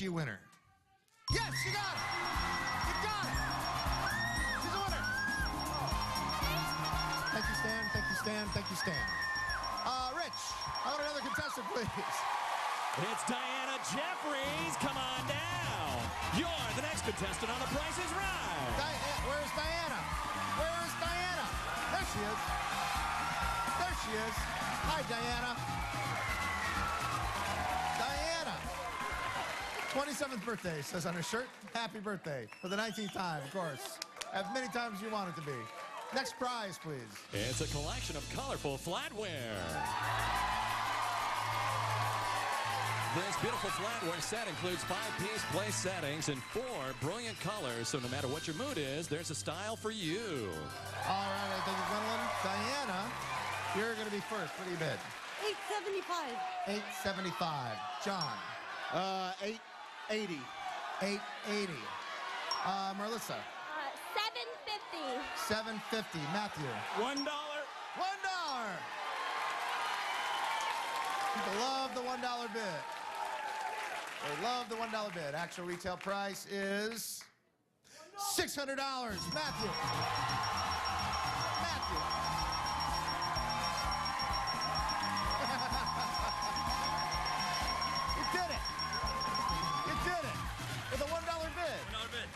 she a winner? Yes, you got it. You got it. She's a winner. Thank you, Stan. Thank you, Stan. Thank you, Stan. Uh, Rich, I want another contestant, please. It's Diana Jeffries. Come on down. You're the next contestant on The Price is Right. Where's Diana? Where's Diana? There she is. There she is. Hi. Diana. 27th birthday, says on her shirt. Happy birthday. For the 19th time, of course. As many times as you want it to be. Next prize, please. It's a collection of colorful flatware. This beautiful flatware set includes five-piece place settings and four brilliant colors, so no matter what your mood is, there's a style for you. All right, thank you, Gwendolyn. Diana, you're going to be first. What do you bid? 875. 875. John, Uh, 880. 880. Uh, Marlissa, Uh, 750. 750. Matthew, One dollar. One dollar. People love the one dollar bid. They love the one dollar bid. Actual retail price is six hundred dollars. Matthew. Matthew.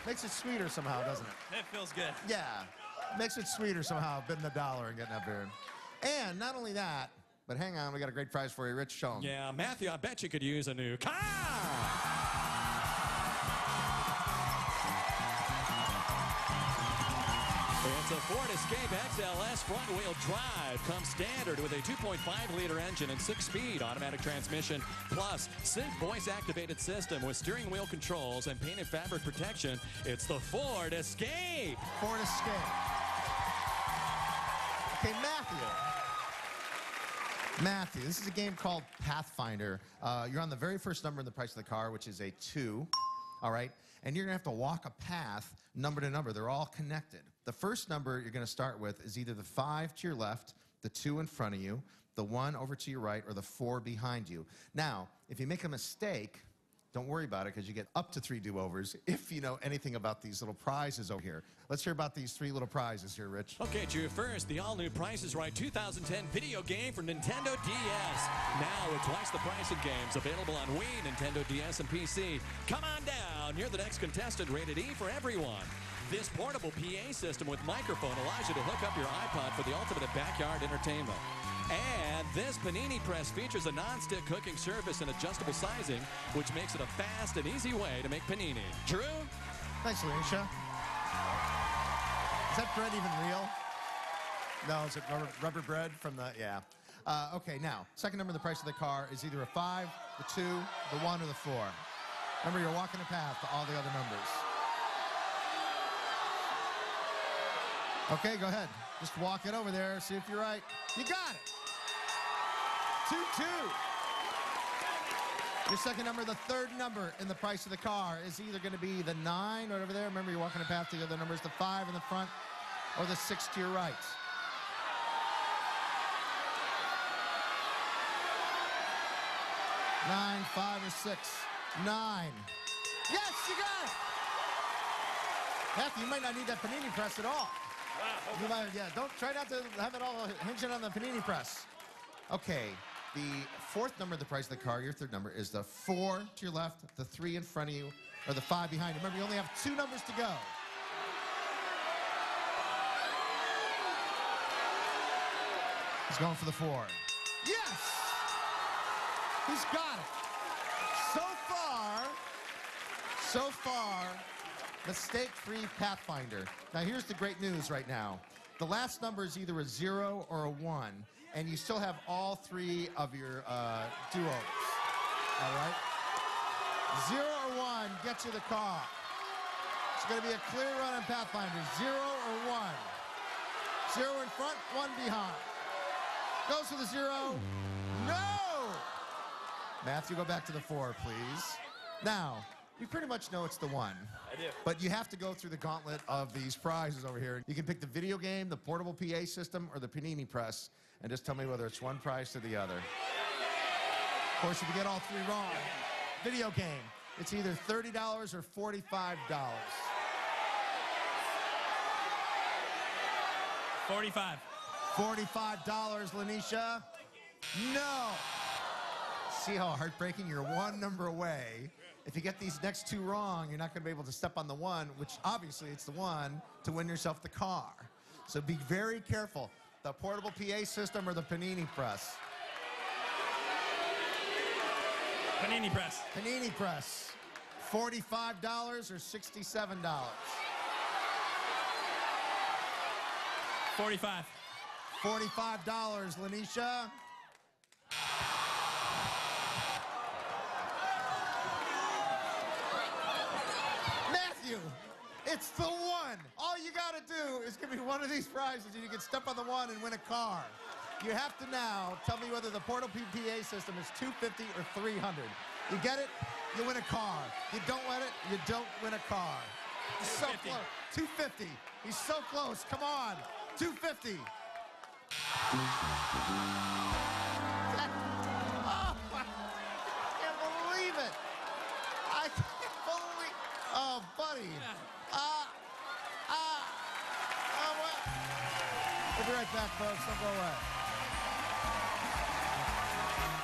Makes it sweeter somehow, doesn't it? It feels good. Yeah. Makes it sweeter somehow, bidding the dollar and getting up here. And not only that, but hang on, we got a great prize for you. Rich, show 'em. Yeah, Matthew, I bet you could use a new car. It's a Ford Escape XLS front-wheel drive. Comes standard with a 2.5-liter engine and six-speed automatic transmission, plus sync voice-activated system with steering wheel controls and painted fabric protection. It's the Ford Escape. Ford Escape. Okay, Matthew. Matthew, this is a game called Pathfinder. Uh, you're on the very first number in the price of the car, which is a two. All right? And you're to have to walk a path number to number. They're all connected. The first number you're to start with is either the five to your left, the two in front of you, the one over to your right, or the four behind you. Now, if you make a mistake, don't worry about it because you get up to three do-overs if you know anything about these little prizes over here. Let's hear about these three little prizes here, Rich. Okay, Drew, first, the all-new Price is Right 2010 video game for Nintendo DS. Now with twice the price of games available on Wii, Nintendo DS, and PC. Come on down. You're the next contestant rated E for everyone. This portable PA system with microphone allows you to hook up your iPod for the ultimate backyard entertainment. And this panini press features a non-stick cooking surface and adjustable sizing, which makes it a fast and easy way to make panini. Drew? Thanks, Alicia. Is that bread even real? No, is it rubber, rubber bread from the, yeah. Uh, okay, now, second number the price of the car is either a five, the two, the one, or the four. Remember, you're walking a path to all the other numbers. Okay, go ahead. Just walk it over there, see if you're right. You got it. Two, two. Your second number, the third number in the price of the car is either going to be the nine right over there. Remember, you're walking a path to the other numbers, the five in the front, or the six to your right. Nine, five, or six. Nine. Yes, you got it. Matthew, you might not need that panini press at all. You might, yeah, don't try not to have it all hinging on the panini press. Okay, the fourth number of the price of the car, your third number, is the four to your left, the three in front of you, or the five behind you. Remember, you only have two numbers to go. He's going for the four. Yes! He's got it. So far, so far, mistake-free Pathfinder. Now, here's the great news right now. The last number is either a zero or a one, and you still have all three of your uh, do-overs. All right? Zero or one gets you the car. It's going to be a clear run on Pathfinder. Zero or one. Zero in front, one behind. Goes for the zero. No! Matthew, go back to the four, please. Now, you pretty much know it's the one. I do. But you have to go through the gauntlet of these prizes over here. You can pick the video game, the portable PA system, or the panini press, and just tell me whether it's one prize to the other. Of course, if you get all three wrong, video game. It's either $30 or $45. 45. $45, Lanisha. No. See how heartbreaking? You're one number away. If you get these next two wrong, you're not going to be able to step on the one, which obviously it's the one to win yourself the car. So be very careful. The portable PA system or the panini press. Panini press. Panini press. $45 or $67? 45. $45, Lanisha. Matthew, it's the one. All you got to do is give me one of these prizes and you can step on the one and win a car. You have to now tell me whether the portal PPA system is 250 or 300. You get it? You win a car. You don't win it, you don't win a car. He's so 250. close. 250. He's so close. Come on. 250. Right back, folks. Don't go away.